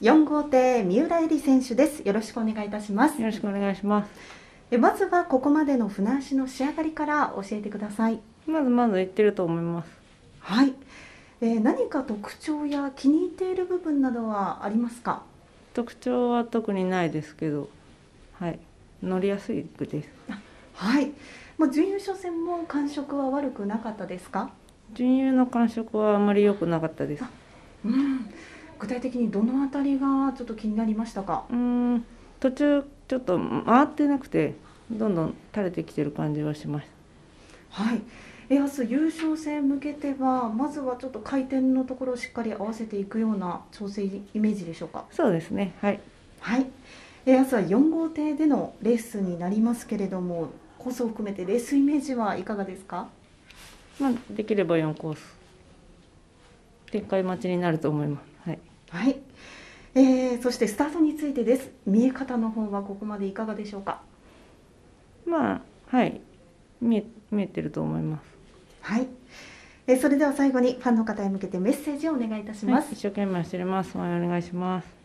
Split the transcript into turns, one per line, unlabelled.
4号艇三浦恵里選手です。よろしくお願いいたします。
よろしくお願いします。
えまずはここまでの船足の仕上がりから教えてください。
まずまず言ってると思います。
はい、えー何か特徴や気に入っている部分などはありますか？
特徴は特にないですけどはい。乗りやすい具です。
はい。もう準優勝戦も感触は悪くなかったですか？
準優の感触はあまり良くなかったです。
うん具体的にどのあたりがちょっと気になりましたか？
うーん途中ちょっと回ってなくてどんどん垂れてきてる感じはしまし
はい。え明日優勝戦向けてはまずはちょっと回転のところをしっかり合わせていくような調整イメージでしょうか？
たそうですね。はい。
はい、えー明日は4号艇でのレースになりますけれどもコースを含めてレースイメージはいかがですか？
まあできれば4コース。展開待ちになると思いますはい。
はい、えーそしてスタートについてです。見え方の方はここまでいかがでしょうか？
まあはい。見え見えてると思います。
はい、えーそれでは最後にファンの方へ向けてメッセージをお願いいたします、
はい、一生懸命走ります。お願いします